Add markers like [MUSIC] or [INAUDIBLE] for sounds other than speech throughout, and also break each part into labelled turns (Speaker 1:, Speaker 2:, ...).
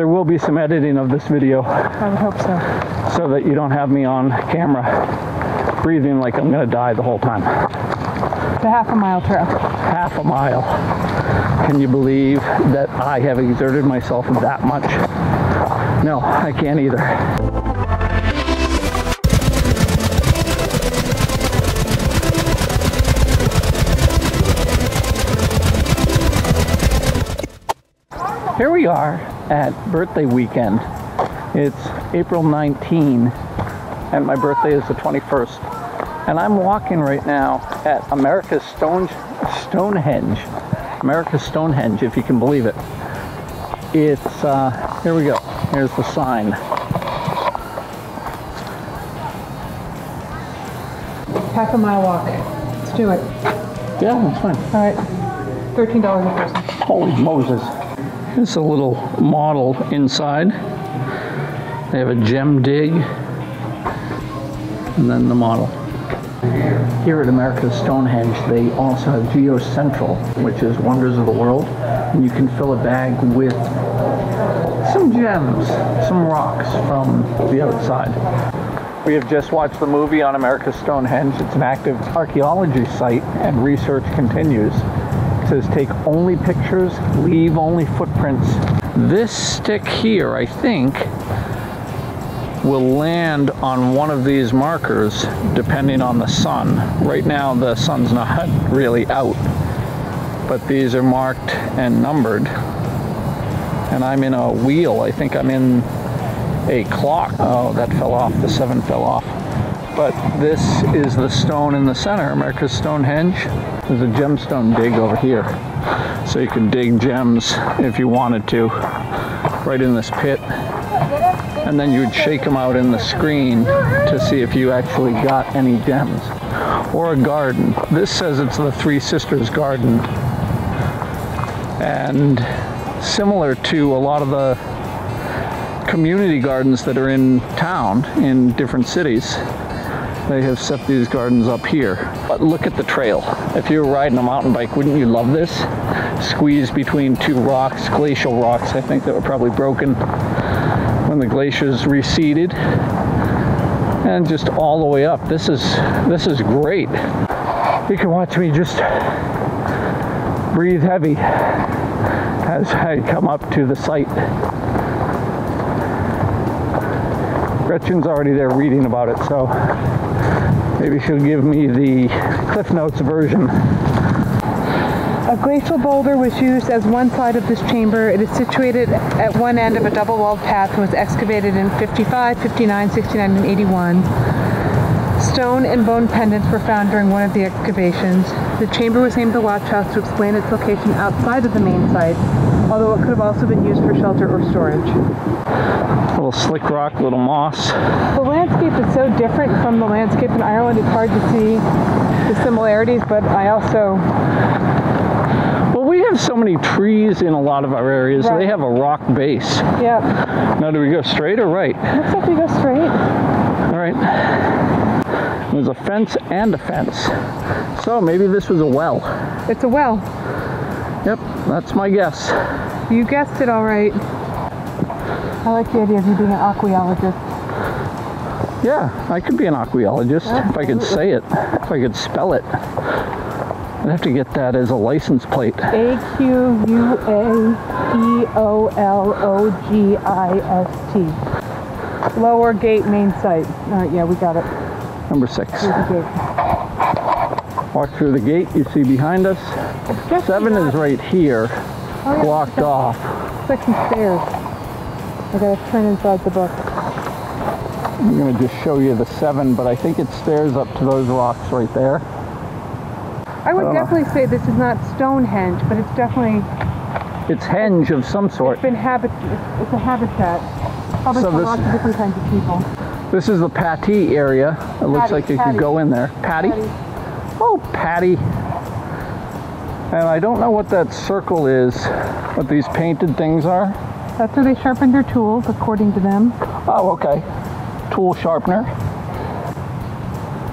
Speaker 1: There will be some editing of this video
Speaker 2: I would hope so.
Speaker 1: so that you don't have me on camera breathing like I'm gonna die the whole time.
Speaker 2: It's a half a mile trail.
Speaker 1: Half a mile. Can you believe that I have exerted myself that much? No, I can't either. Here we are at birthday weekend. It's April 19 and my birthday is the 21st. And I'm walking right now at America's Stone Stonehenge. America's Stonehenge, if you can believe it. It's uh, here we go. Here's the sign.
Speaker 2: Half a mile walk. Let's do it.
Speaker 1: Yeah, that's fine.
Speaker 2: All right. Thirteen dollars a person.
Speaker 1: Holy Moses. Here's a little model inside. They have a gem dig and then the model. Here at America's Stonehenge, they also have Geocentral, which is Wonders of the World, and you can fill a bag with some gems, some rocks from the outside. We have just watched the movie on America's Stonehenge. It's an active archaeology site, and research continues. Says take only pictures, leave only footprints. This stick here, I think, will land on one of these markers depending on the sun. Right now the sun's not really out, but these are marked and numbered. And I'm in a wheel. I think I'm in a clock. Oh, that fell off. The seven fell off. But this is the stone in the center, America's Stonehenge. There's a gemstone dig over here. So you can dig gems if you wanted to, right in this pit and then you would shake them out in the screen to see if you actually got any gems. Or a garden. This says it's the Three Sisters Garden. And similar to a lot of the community gardens that are in town in different cities, they have set these gardens up here. But look at the trail. If you were riding a mountain bike, wouldn't you love this? Squeezed between two rocks, glacial rocks, I think that were probably broken when the glaciers receded and just all the way up this is this is great you can watch me just breathe heavy as I come up to the site Gretchen's already there reading about it so maybe she'll give me the Cliff Notes version
Speaker 2: A glacial boulder was used as one side of this chamber. It is situated at one end of a double-walled path and was excavated in 55, 59, 69, and 81. Stone and bone pendants were found during one of the excavations. The chamber was named the Watch House to explain its location outside of the main site, although it could have also been used for shelter or storage.
Speaker 1: A little slick rock little moss
Speaker 2: The landscape is so different from the landscape in Ireland, it's hard to see the similarities, but I also
Speaker 1: well we have so many trees in a lot of our areas
Speaker 2: Right.
Speaker 1: they have a rock base
Speaker 2: Yep.
Speaker 1: now do we go straight or right
Speaker 2: Looks like we go straight.
Speaker 1: All right. There's a fence and a fence. So maybe this was a well.
Speaker 2: It's a well.
Speaker 1: Yep, that's my guess.
Speaker 2: You guessed it all right. I like the idea of you being an aquaologist.
Speaker 1: Yeah, I could be an aquaologist if I could say it, if I could spell it. I'd have to get that as a license plate.
Speaker 2: A Q U A E O L O G I S T. Lower gate main site. All right, yeah, we got it.
Speaker 1: Number six. Walk through the gate you see behind us. Seven is right here,
Speaker 2: Oh, yeah,
Speaker 1: blocked off.
Speaker 2: It's like some stairs. I gotta turn inside the book.
Speaker 1: I'm gonna just show you the seven, but I think it stairs up to those rocks right there.
Speaker 2: I would
Speaker 1: don't know.
Speaker 2: definitely say this is not Stonehenge, but it's definitely
Speaker 1: It's henge of some sort.
Speaker 2: It's been habit. It's, it's a habitat. Probably
Speaker 1: So
Speaker 2: for lots of different kinds of people.
Speaker 1: This is the Pattee area. It looks
Speaker 2: Patty,
Speaker 1: like you
Speaker 2: Patty.
Speaker 1: could go in there. Patty?
Speaker 2: Patty.
Speaker 1: Oh, Patty. And I don't know what that circle is, what these painted things are.
Speaker 2: That's where they sharpened their tools, according to them.
Speaker 1: Oh, okay. Tool sharpener.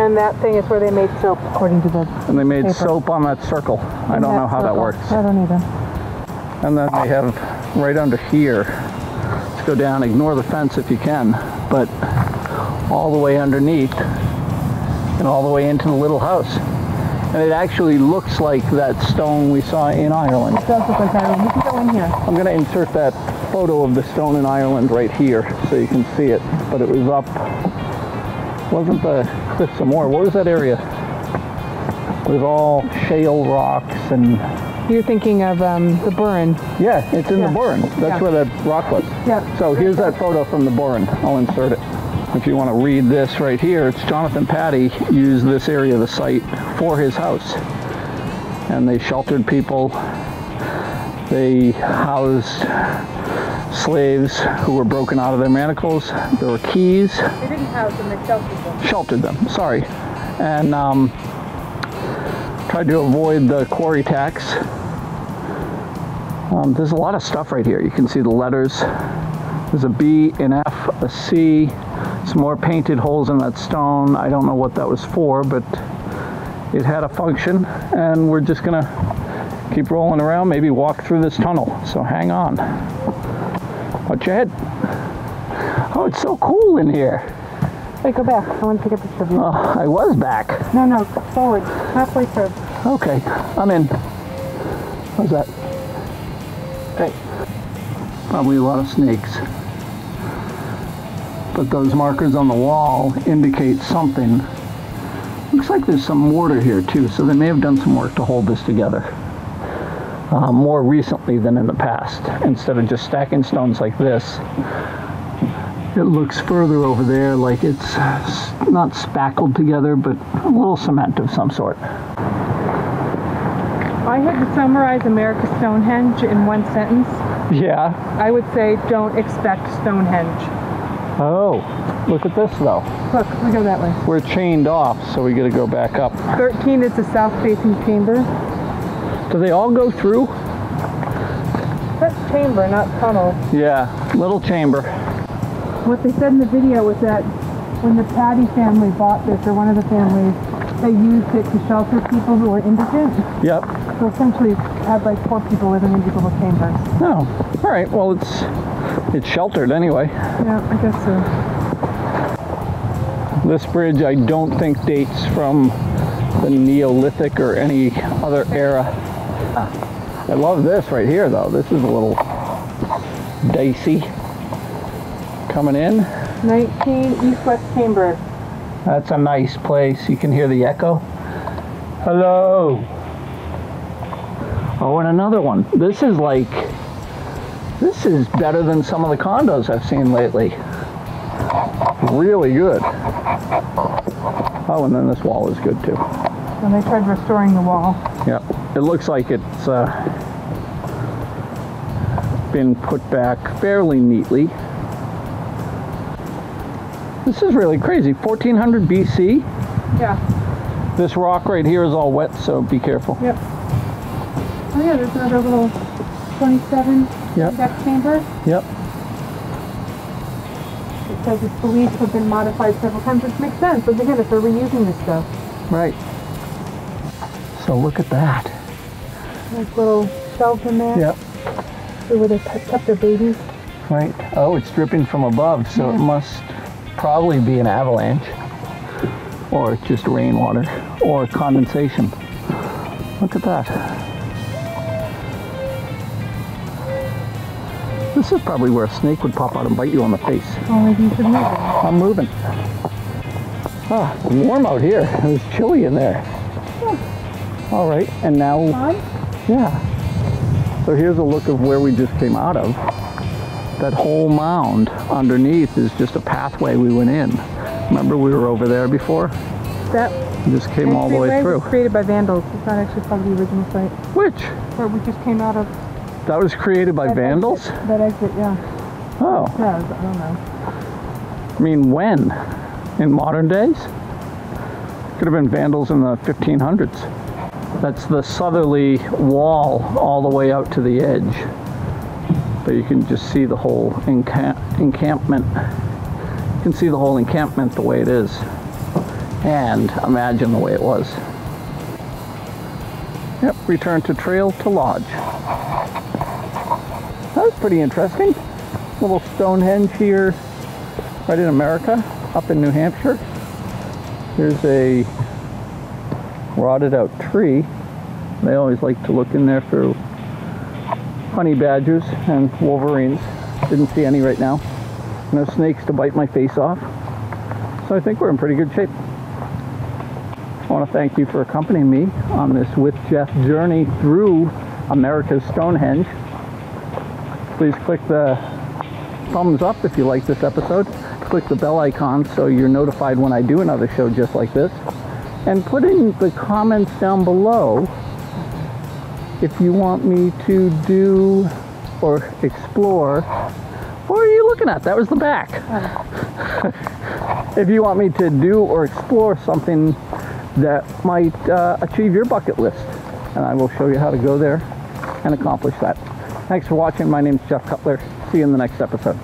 Speaker 2: And that thing is where they made soap, according to the.
Speaker 1: And they made
Speaker 2: Paper.
Speaker 1: soap on that circle. I don't know how that works.
Speaker 2: I don't either.
Speaker 1: And then they have right under here Let's go down, ignore the fence if you can, but all the way underneath and all the way into the little house. And it actually looks like that stone we saw in Ireland.
Speaker 2: It does look like Ireland. We can go in here.
Speaker 1: I'm going to insert that photo of the stone in Ireland right here so you can see it. But it was up, wasn't the Cliffs of Moher. What was that area? With all shale rocks and,
Speaker 2: You're thinking of um, the Burren.
Speaker 1: yeah, it's in
Speaker 2: Yeah.
Speaker 1: the Burren. That's
Speaker 2: Yeah.
Speaker 1: where that rock was.
Speaker 2: Yeah.
Speaker 1: So here's that photo from the Burren. I'll insert it. If you want to read this right here, it's Jonathan Pattee used this area of the site for his house. And they sheltered people. They housed slaves who were broken out of their manacles. There were keys,
Speaker 2: They didn't house them, they sheltered them.
Speaker 1: sheltered them, sorry. And um, tried to avoid the quarry tax. Um, there's a lot of stuff right here. You can see the letters. There's a B, an F, a C, some more painted holes in that stone. I don't know what that was for, but it had a function, and we're just gonna keep rolling around, maybe walk through this tunnel. So hang on. Watch your head. Oh, it's so cool in here.
Speaker 2: Wait, go back. I want to take a picture of you.
Speaker 1: Oh, I was back.
Speaker 2: No, no, forward. Halfway through.
Speaker 1: Okay, I'm in. How's that? Hey. Probably a lot of snakes. But those markers on the wall indicate something. Looks like there's some mortar here too, so they may have done some work to hold this together. Uh, more recently than in the past. Instead of just stacking stones like this, it looks further over there like it's not spackled together, but a little cement of some sort.
Speaker 2: I had to summarize America's Stonehenge in one sentence.
Speaker 1: Yeah.
Speaker 2: I would say don't expect Stonehenge.
Speaker 1: Oh, look at this though.
Speaker 2: Look, we go that way.
Speaker 1: We're chained off, so we got to go back up.
Speaker 2: 13 is the south-facing chamber.
Speaker 1: Do they all go through?
Speaker 2: That's chamber, not tunnel.
Speaker 1: Yeah, little chamber.
Speaker 2: What they said in the video was that when the Pattee family bought this, or one of the families, they used it to shelter people who were indigent.
Speaker 1: Yep.
Speaker 2: So essentially, had like poor people living in these little chambers.
Speaker 1: Oh, all right. Well, it's it's sheltered anyway.
Speaker 2: Yeah, I guess so.
Speaker 1: This bridge, I don't think dates from the Neolithic or any other era. I love this right here, though. This is a little dicey. Coming in.
Speaker 2: 19 East-West Chamber.
Speaker 1: That's a nice place. You can hear the echo. Hello. Oh, and another one. This is like, this is better than some of the condos I've seen lately. Really good. Oh, and then this wall is good too.
Speaker 2: When they tried restoring the wall.
Speaker 1: Yep. It looks like it's uh, been put back fairly neatly. This is really crazy. 1400 BC.
Speaker 2: Yeah.
Speaker 1: This rock right here is all wet, so be careful.
Speaker 2: Yep. Oh yeah, there's another little 27
Speaker 1: Yep.
Speaker 2: deck chamber.
Speaker 1: Yep.
Speaker 2: It says it's believed to have been modified several times, which makes sense. But again, if they're reusing this stuff,
Speaker 1: Right. So look at that.
Speaker 2: like little shelves in there,
Speaker 1: Yep.
Speaker 2: where they kept their babies.
Speaker 1: Right. Oh, it's dripping from above, so it must probably be an avalanche. Or just rainwater. Or condensation. Look at that. This is probably where a snake would pop out and bite you on the face.
Speaker 2: Only these are moving.
Speaker 1: I'm moving. Ah, warm out here. It was chilly in there. Yeah. All right, and now,
Speaker 2: Fun?
Speaker 1: yeah. So here's a look of where we just came out of. That whole mound underneath is just a pathway we went in. Remember we were over there before?
Speaker 2: That
Speaker 1: We just came all the way through.
Speaker 2: was created by vandals. It's not actually part of the original site.
Speaker 1: Which?
Speaker 2: Where we just came out of.
Speaker 1: That was created by
Speaker 2: that
Speaker 1: vandals?
Speaker 2: Exit, that exit, yeah.
Speaker 1: Oh,
Speaker 2: Yeah, I don't know.
Speaker 1: I mean when? In modern days? Could have been vandals in the 1500s. That's the southerly wall all the way out to the edge. But you can just see the whole encamp- encampment. You can see the whole encampment the way it is. And imagine the way it was. Yep, return to trail to lodge. Pretty interesting. little Stonehenge here, right in America, up in New Hampshire. Here's a rotted out tree. They always like to look in there for honey badgers and wolverines. Didn't see any right now. No snakes to bite my face off. So I think we're in pretty good shape. I want to thank you for accompanying me on this with Jeff journey through America's Stonehenge. Please click the thumbs up if you like this episode. Click the bell icon so you're notified when I do another show just like this. And put in the comments down below if you want me to do or explore. What are you looking at? That was the back. [LAUGHS] if you want me to do or explore something that might uh, achieve your bucket list, and I will show you how to go there and accomplish that. Thanks for watching. My name is Jeff Cutler. See you in the next episode.